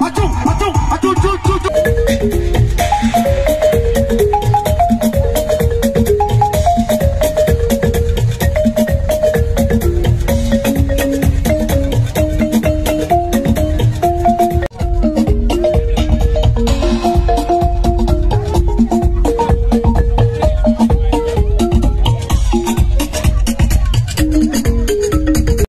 I do,